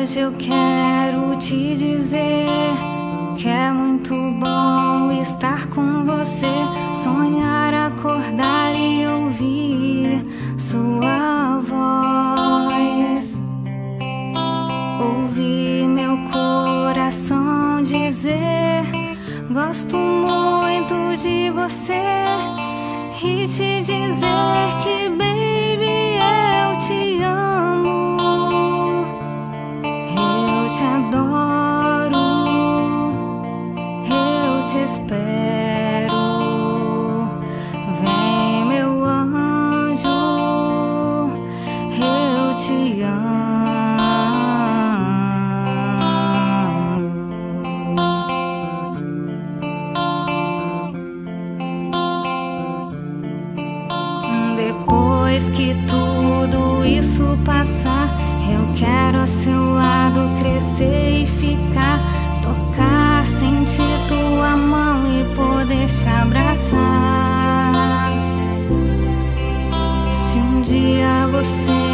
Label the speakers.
Speaker 1: Hoje eu quero te dizer que é muito bom estar com você, sonhar, acordar e ouvir sua voz. Ouvir meu coração dizer: Gosto muito de você e te dizer que, Depois que tudo isso passar, eu quero a seu lado crescer e ficar, tocar, sentir tua mão e poder te abraçar. Se um dia você